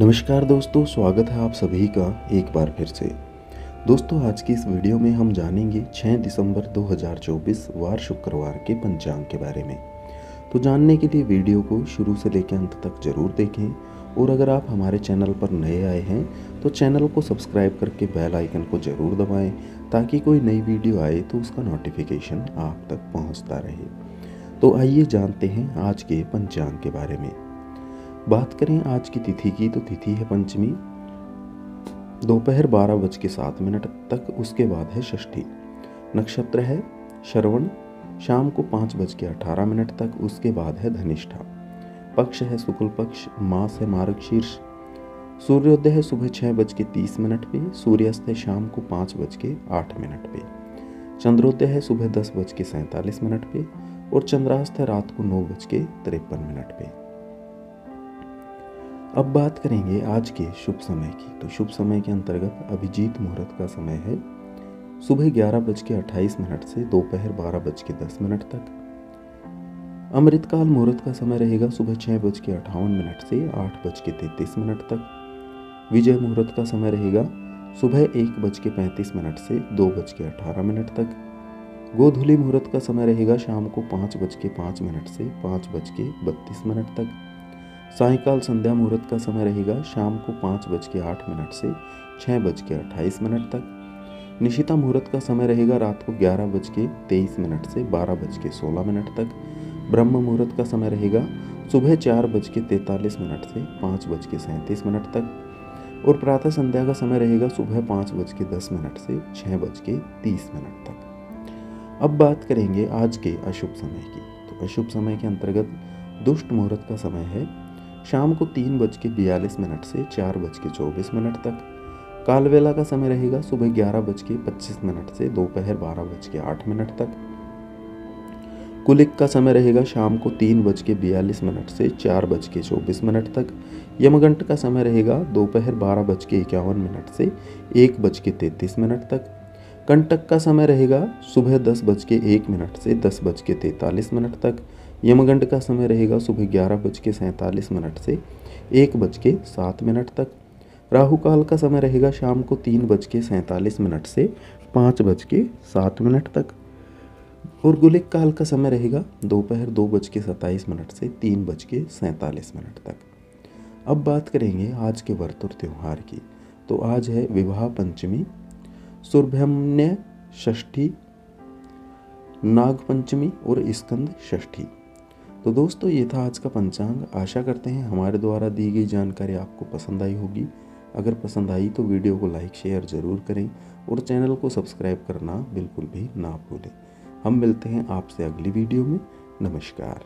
नमस्कार दोस्तों, स्वागत है आप सभी का एक बार फिर से। दोस्तों, आज की इस वीडियो में हम जानेंगे 6 दिसंबर 2024 वार शुक्रवार के पंचांग के बारे में। तो जानने के लिए वीडियो को शुरू से लेकर अंत तक ज़रूर देखें, और अगर आप हमारे चैनल पर नए आए हैं तो चैनल को सब्सक्राइब करके बेल आइकन को ज़रूर दबाएँ, ताकि कोई नई वीडियो आए तो उसका नोटिफिकेशन आप तक पहुँचता रहे। तो आइए जानते हैं आज के पंचांग के बारे में। बात करें आज की तिथि की तो तिथि है पंचमी। दोपहर बारह बज के सात मिनट तक, उसके बाद है षष्ठी। नक्षत्र है श्रवण, शाम को पाँच बज के अठारह मिनट तक, उसके बाद है धनिष्ठा। पक्ष है शुक्ल पक्ष, मास है मार्ग शीर्ष। सूर्योदय है सुबह छः बज के तीस मिनट पे, सूर्यास्त है शाम को पाँच बज के आठ मिनट पे। चंद्रोदय है सुबह दस बज के सैंतालीस मिनट पे और चंद्रास्त है रात को नौ बज के तिरपन मिनट पे। अब बात करेंगे आज के शुभ समय की। तो शुभ समय के अंतर्गत अभिजीत मुहूर्त का समय है। सुबह ग्यारह बज के अट्ठाईस मिनट से दोपहर बारह बज के दस मिनट तक। अमृतकाल मुहूर्त का समय रहेगा सुबह छः बज के अट्ठावन मिनट से आठ बज के तैतीस मिनट तक। विजय मुहूर्त का समय रहेगा सुबह एक बज के पैंतीस मिनट से दो बज के अठारह मिनट तक। गोधुली मुहूर्त का समय रहेगा शाम को पाँच बज के पाँच मिनट से पाँच बज के बत्तीस मिनट तक। सायकाल संध्या मुहूर्त का समय रहेगा शाम को पाँच बज के आठ मिनट से छः बज के अट्ठाईस मिनट तक। निशिता मुहूर्त का समय रहेगा रात को ग्यारह बज के तेईस मिनट से बारह बज के सोलह मिनट तक। ब्रह्म मुहूर्त का समय रहेगा सुबह चार बज के तैंतालीस मिनट से पाँच बज के सैंतीस मिनट तक। और प्रातः संध्या का समय रहेगा सुबह पाँच बज के दस मिनट से छः बज के तीस मिनट तक। अब बात करेंगे आज के अशुभ समय की। तो अशुभ समय के अंतर्गत दुष्ट मुहूर्त का समय है शाम को तीन बज के बयालीस मिनट से चार बज के चौबीस मिनट तक कालवेला का समय रहेगा सुबह ग्यारह बज के पच्चीस मिनट से दोपहर बारह बज के आठ मिनट तक कुलिक का समय रहेगा शाम को तीन बज के बयालीस मिनट से चार बज के चौबीस मिनट तक यमगंट का समय रहेगा दोपहर बारह बज के इक्यावन मिनट से एक बज के तैंतीस मिनट तक कंटक का समय रहेगा सुबह दस बज के एक मिनट से दस बज के तैंतालीस मिनट तक यमगंड का समय रहेगा सुबह ग्यारह बज के सैंतालीस मिनट से एक बज के सात मिनट तक। राहु काल का समय रहेगा शाम को तीन बज के सैंतालीस मिनट से पाँच बज के सात मिनट तक। और गुलिक काल का समय रहेगा दोपहर दो बज के सत्ताईस मिनट से तीन बज के सैंतालीस मिनट तक। अब बात करेंगे आज के व्रत और त्यौहार की। तो आज है विवाह पंचमी सुरभ्यम्य षष्ठी नाग पंचमी और स्कंद षष्ठी। तो दोस्तों, ये था आज का पंचांग। आशा करते हैं हमारे द्वारा दी गई जानकारी आपको पसंद आई होगी। अगर पसंद आई तो वीडियो को लाइक, शेयर ज़रूर करें और चैनल को सब्सक्राइब करना बिल्कुल भी ना भूलें। हम मिलते हैं आपसे अगली वीडियो में। नमस्कार।